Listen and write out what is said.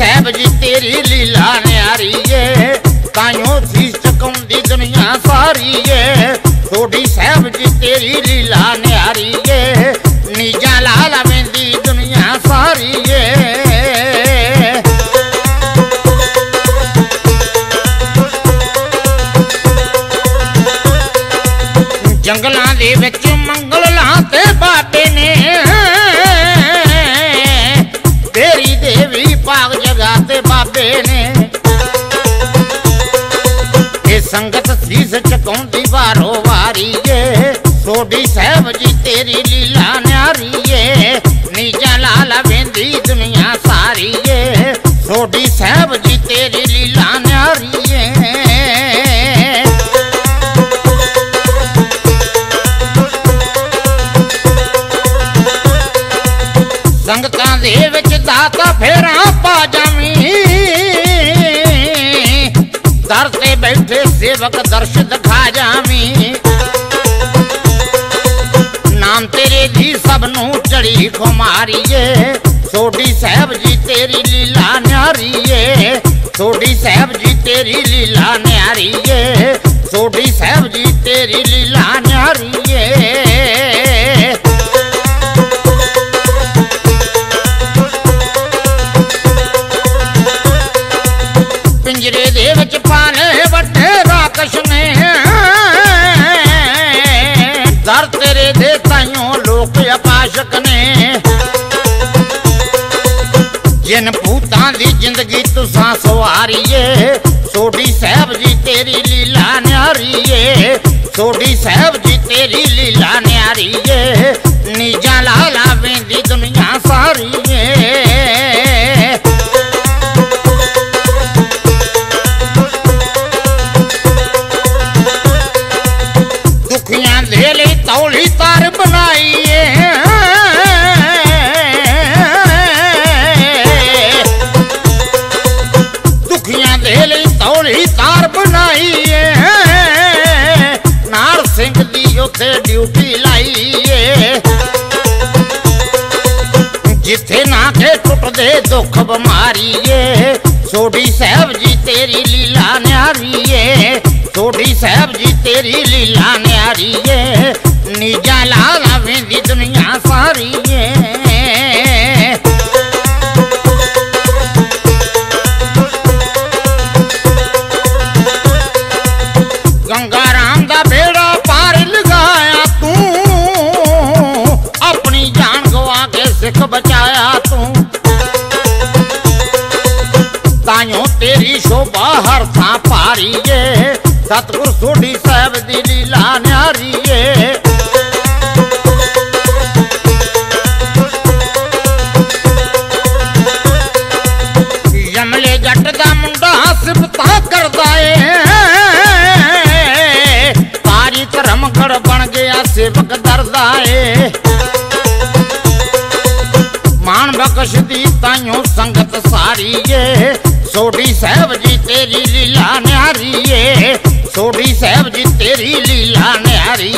ਸਹਿਬ ਜੀ ਤੇਰੀ ਲੀਲਾ ਨਿਆਰੀ ਏ ਤਾਈਓ ਸੀਸ ਚਕਾਉਂਦੀ ਦੁਨੀਆ ਸਾਰੀ ਏ ਥੋੜੀ ਸਹਿਬ ਜੀ ਤੇਰੀ ਲੀਲਾ ਨਿਆਰੀ ਏ ਨੀਜਾ ਲਾ ਲਵੈਂਦੀ ਦੁਨੀਆ ਸਾਰੀ ਏ ਜੰਗਲਾਂ ਦੇ ਵਿੱਚ ਮੰਗਲ ਲਾਂ ਤੇ ਬਾਬੇ ਸੰਗਤ ਸੀਸ ਚਕਾਉਂਦੀ ਵਾਰੋ ਵਾਰੀ ਏ ਸੋਢੀ ਸਾਹਿਬ ਜੀ ਤੇਰੀ ਲੀਲਾ ਨਿਆਰੀ ਏ ਨੀਜਾ ਲਾਲਾ ਵੇਂਦੀ ਦੁਨੀਆ ਸਾਰੀ ਏ ਸੋਢੀ ਸਾਹਿਬ ਜੀ ਤੇਰੀ ਲੀਲਾ ਨਿਆਰੀ ਏ ਸੰਗਤਾਂ ਦੇ ਵਿੱਚ ਦਾਤਾ ਫੇਰਾਂ ਪਾ मुझे सेवक दर्श दिखा जामी नाम तेरे जी सबनू चढ़ी खुमारिए सोडी साहब जी तेरी लीला न्यारी है सोडी साहब जी तेरी लीला न्यारी है ਦਰ ਤੇਰੇ ਦੇ ਤਾਈਓ ਲੋਕ ਆਕਾਸ਼ਕ ਨੇ। ਜਿਨ ਭੂਤਾਂ ਦੀ ਜ਼ਿੰਦਗੀ ਤੁਸਾਂ ਸਵਾਰੀਏ, ਸੋਢੀ ਸਾਹਿਬ ਜੀ ਤੇਰੀ ਲੀਲਾ ਨਿਆਰੀਏ, ਸੋਢੀ ਸਾਹਿਬ ਜੀ ਤੇਰੀ ਲੀਲਾ ਨਿਆਰੀਏ। दे दुख बमारी सोडी साहब जी, तेरी लीला न्यारी है साहब जी, तेरी लीला न्यारी है नीजा लाल दुनिया सारी है ਤਾਈਓ ਤੇਰੀ ਸ਼ੋਭਾ ਹਰ ਥਾਂ ਭਾਰੀਏ ਸਤਿਗੁਰ ਸੋਢੀ ਸਾਹਿਬ ਦੀ ਲੀਲਾ ਨਿਆਰੀਏ ਯਮਲੇ ਜੱਟ ਦਾ ਮੁੰਡਾ ਸਿਫਤਾਂ ਕਰਦਾ ਏ ਤਾਰੀ ਧਰਮ ਖੜ ਬਣ ਗਿਆ ਸੇਵਕ ਦਰਦਾ ਏ ਮਾਨ ਬਖਸ਼ਦੀ ਤਾਈਓ ਸੰਗਤ ਸਾਰੀ ਏ ਸੋਢੀ ਸਾਹਿਬ ਜੀ ਤੇਰੀ ਲੀਲਾ ਨਿਆਰੀ ਏ ਸੋਢੀ ਸਾਹਿਬ ਜੀ ਤੇਰੀ ਲੀਲਾ ਨਿਆਰੀ